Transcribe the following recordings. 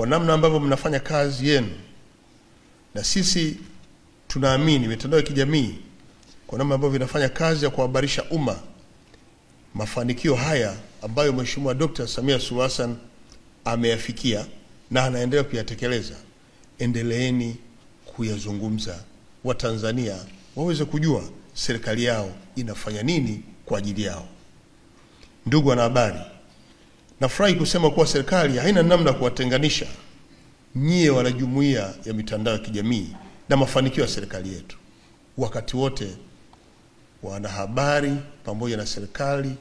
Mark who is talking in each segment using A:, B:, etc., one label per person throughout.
A: kwa namna ambavyo mnafanya kazi yenu, na sisi tunaamini mitandao ya kijamii kwa namna ambavyo inafanya kazi ya kuhabarisha umma mafanikio haya ambayo Mheshimiwa Dkt. Samia Suluhu Hassan ameyafikia na anaendelea kuyatekeleza, endeleeni kuyazungumza, Watanzania waweze kujua serikali yao inafanya nini kwa ajili yao. Ndugu wanahabari, nafurahi kusema kuwa serikali haina namna kuwatenganisha nyie wana wanajumuiya ya mitandao ya kijamii na mafanikio ya serikali yetu. Wakati wote wanahabari pamoja na serikali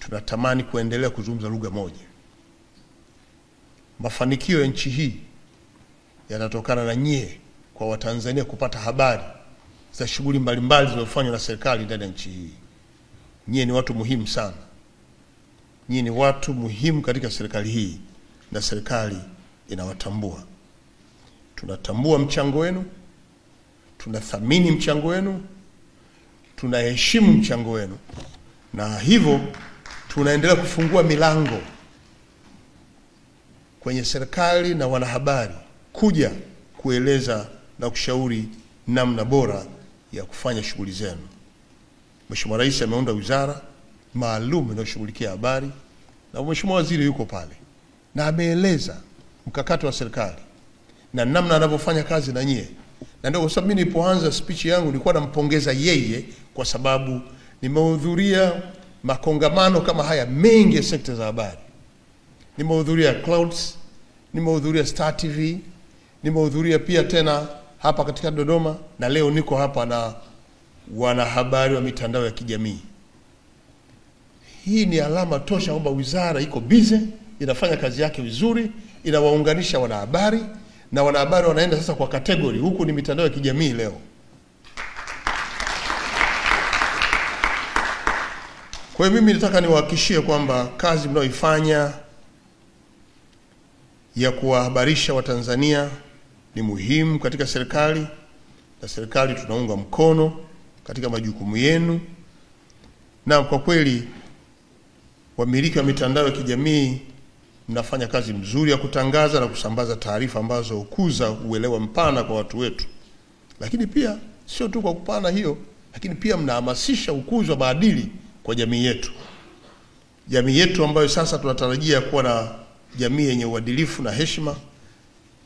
A: tunatamani kuendelea kuzungumza lugha moja. Mafanikio ya nchi hii yanatokana na nyie kwa Watanzania kupata habari za shughuli mbalimbali zinazofanywa na serikali ndani ya nchi hii. Nyie ni watu muhimu sana, nyie ni watu muhimu katika serikali hii na serikali inawatambua. Tunatambua mchango wenu, tunathamini mchango wenu, tunaheshimu mchango wenu, na hivyo tunaendelea kufungua milango kwenye serikali na wanahabari kuja kueleza na kushauri namna bora ya kufanya shughuli zenu. Mheshimiwa Rais ameunda wizara maalum inayoshughulikia habari na Mheshimiwa Waziri yuko pale na ameeleza mkakati wa serikali na namna anavyofanya kazi na nyie, na ndio kwa sababu mimi nilipoanza speech yangu nilikuwa nampongeza yeye kwa sababu nimehudhuria makongamano kama haya mengi ya sekta za habari. Nimehudhuria Clouds, nimehudhuria Star TV, nimehudhuria pia tena hapa katika Dodoma, na leo niko hapa na wanahabari wa mitandao ya kijamii. Hii ni alama tosha kwamba wizara iko bize, inafanya kazi yake vizuri, inawaunganisha wanahabari na wanahabari wanaenda sasa kwa kategori. Huku ni mitandao ya kijamii leo. Kwa hiyo mimi nataka niwahakikishie kwamba kazi mnayoifanya ya kuwahabarisha Watanzania ni muhimu katika serikali, na serikali tunaunga mkono katika majukumu yenu, na kwa kweli wamiliki wa mitandao ya kijamii mnafanya kazi mzuri ya kutangaza na kusambaza taarifa ambazo hukuza uelewa mpana kwa watu wetu, lakini pia sio tu kwa kupana hiyo, lakini pia mnahamasisha ukuzi wa maadili kwa jamii yetu, jamii yetu ambayo sasa tunatarajia kuwa na jamii yenye uadilifu na heshima,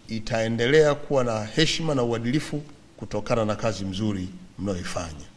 A: itaendelea kuwa na heshima na uadilifu kutokana na kazi mzuri mnayoifanya.